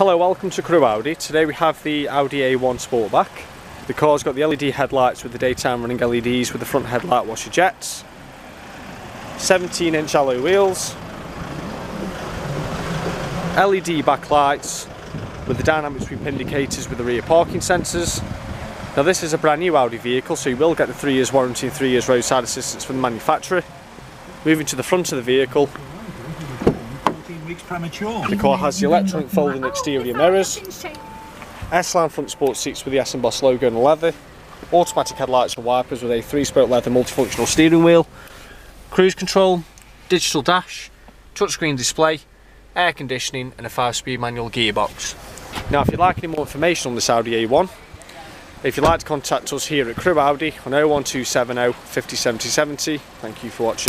Hello, welcome to Crewe Audi. Today we have the Audi A1 Sportback. The car's got the LED headlights with the daytime running LEDs with the front headlight washer jets. 17 inch alloy wheels. LED backlights with the dynamic sweep indicators with the rear parking sensors. Now this is a brand new Audi vehicle so you will get the 3 years warranty and 3 years roadside assistance from the manufacturer. Moving to the front of the vehicle, weeks premature. the car has the electronic folding exterior mirrors, S-line front sports seats with the S and Boss logo and leather, automatic headlights and wipers with a 3-spoke leather multifunctional steering wheel, cruise control, digital dash, touchscreen display, air conditioning and a 5-speed manual gearbox. Now if you'd like any more information on this Audi A1, if you'd like to contact us here at Crewe Audi on 01270 50 70 70, thank you for watching.